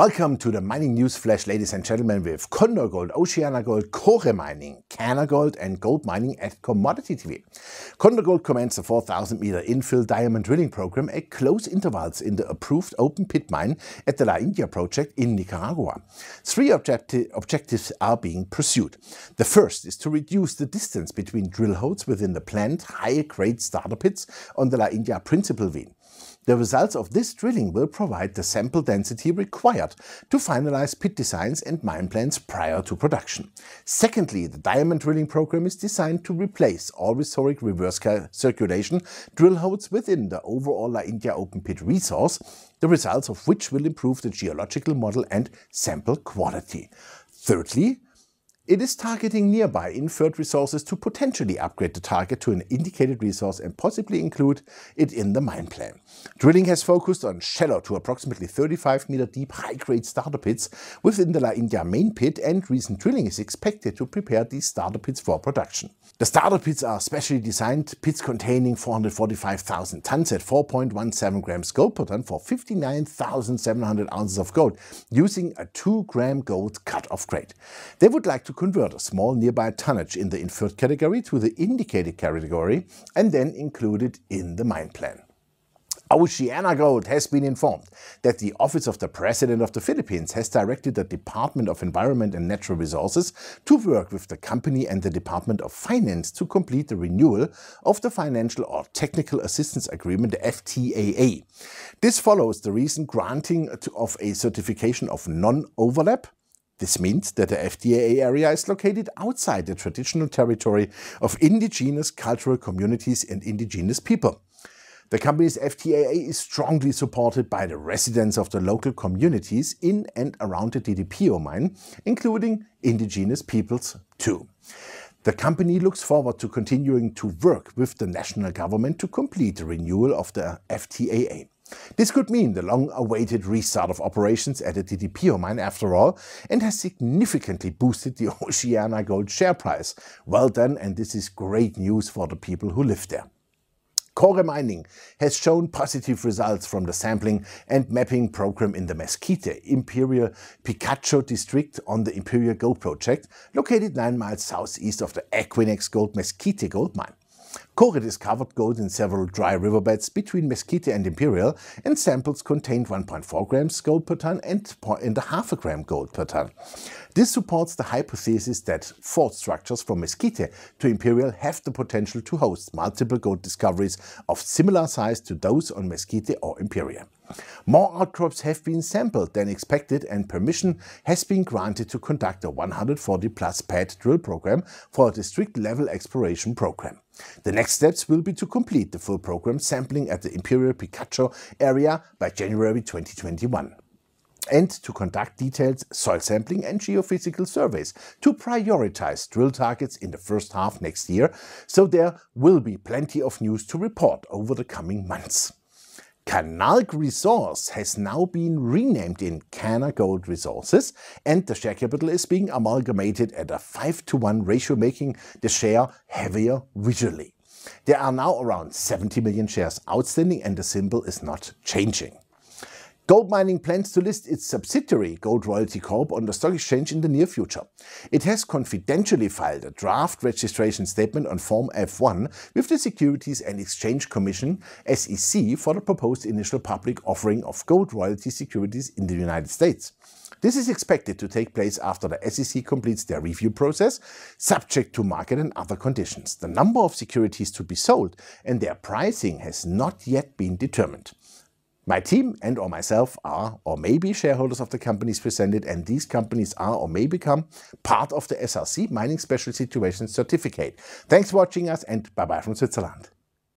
Welcome to the Mining News Flash, ladies and gentlemen, with Condor Gold, Oceana Gold, Kore Mining, Canagold and gold mining at Commodity TV. Condor Gold commenced a 4,000 meter infill diamond drilling program at close intervals in the approved open pit mine at the La India project in Nicaragua. Three objecti objectives are being pursued. The first is to reduce the distance between drill holes within the planned high-grade starter pits on the La India principal vein. The results of this drilling will provide the sample density required to finalize pit designs and mine plans prior to production. Secondly, the diamond drilling program is designed to replace all historic reverse circulation drill holes within the overall La India open pit resource, the results of which will improve the geological model and sample quality. Thirdly, it is targeting nearby inferred resources to potentially upgrade the target to an indicated resource and possibly include it in the mine plan. Drilling has focused on shallow to approximately 35 meter deep high-grade starter pits within the La India main pit and recent drilling is expected to prepare these starter pits for production. The starter pits are specially designed pits containing 445,000 tons at 4.17 grams gold per ton for 59,700 ounces of gold using a 2 gram gold cut-off grade. They would like to convert a small nearby tonnage in the inferred category to the indicated category and then include it in the mine plan. Oceana Gold has been informed that the Office of the President of the Philippines has directed the Department of Environment and Natural Resources to work with the company and the Department of Finance to complete the renewal of the Financial or Technical Assistance Agreement, FTAA. This follows the recent granting of a certification of non-overlap this means that the FTAA area is located outside the traditional territory of indigenous cultural communities and indigenous people. The company's FTAA is strongly supported by the residents of the local communities in and around the Didipio mine, including indigenous peoples too. The company looks forward to continuing to work with the national government to complete the renewal of the FTAA. This could mean the long-awaited restart of operations at the Didipio mine after all, and has significantly boosted the Oceana Gold share price. Well done, and this is great news for the people who live there. Kore Mining has shown positive results from the sampling and mapping program in the Mesquite Imperial Picacho district on the Imperial Gold Project, located 9 miles southeast of the Equinox Gold Mesquite gold mine. Kore discovered gold in several dry riverbeds between Mesquite and Imperial, and samples contained 1.4 grams gold per ton and, and a half a gram gold per ton. This supports the hypothesis that fault structures from Mesquite to Imperial have the potential to host multiple gold discoveries of similar size to those on Mesquite or Imperial. More outcrops have been sampled than expected and permission has been granted to conduct a 140 plus pad drill program for a district level exploration program. The next steps will be to complete the full program sampling at the Imperial Picacho area by January 2021 and to conduct detailed soil sampling and geophysical surveys to prioritize drill targets in the first half next year, so there will be plenty of news to report over the coming months. Canarc Resource has now been renamed in Canagold Resources and the share capital is being amalgamated at a 5 to 1 ratio making the share heavier visually. There are now around 70 million shares outstanding and the symbol is not changing. Gold Mining plans to list its subsidiary, Gold Royalty Corp, on the stock exchange in the near future. It has confidentially filed a draft registration statement on Form F1 with the Securities and Exchange Commission SEC for the proposed initial public offering of gold royalty securities in the United States. This is expected to take place after the SEC completes their review process, subject to market and other conditions. The number of securities to be sold and their pricing has not yet been determined. My team and or myself are or may be shareholders of the companies presented and these companies are or may become part of the SRC Mining Special Situations Certificate. Thanks for watching us and bye bye from Switzerland.